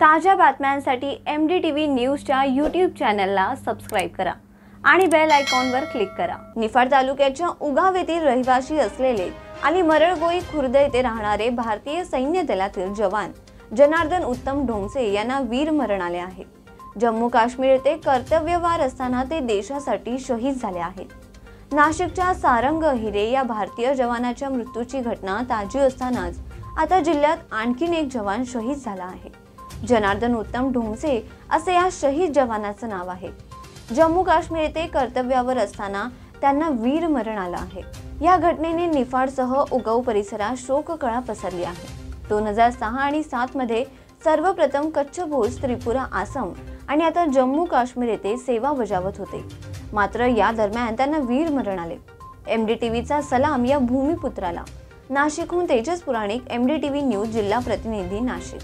ताज्या बातम्यांसाठी M D T V न्यूजच्या यूट्यूब चॅनलला सबस्क्राईब करा आणि बेल आयकॉनवर क्लिक करा. निफाड तालुक्याच्या उगाव येथील रहिवासी असलेले आणि मरळगोई खुर्द येथे राहणारे भारतीय सैन्य दलातील जवान जनार्दन उत्तम ढोंगसे यांना वीर मरण आले आहे. जम्मू काश्मीर येथे कर्तव्यवार असताना ते देशासाठी शहीद झाले आहेत. नाशिकच्या सारंग हिरे या भारतीय जवानाच्या मृत्यूची घटना ताजी असतानाच आता जिल्ह्यात आणखीन एक जवान शहीद झाला आहे. जनार्दन उत्तम ढोंगसे असे या शहीद जवानाचं नाव आहे. जम्मू काश्मीर येथे कर्तव्यावर असताना त्यांना वीर मरण आलं आहे. या घटनेने निफाडसह उगव परिसरात शोककळा पसरली आहे. दोन हजार सहा आणि सात मध्ये सर्वप्रथम कच्छ भोज त्रिपुरा आसम आणि आता जम्मू काश्मीर येथे सेवा बजावत होते. मात्र या दरम्यान त्यांना वीर मरण आले. एम डी टी व्हीचा सलाम या भूमिपुत्राला. नाशिकहून Tejas Puranik M D T V news जिल्हा प्रतिनिधी नाशिक.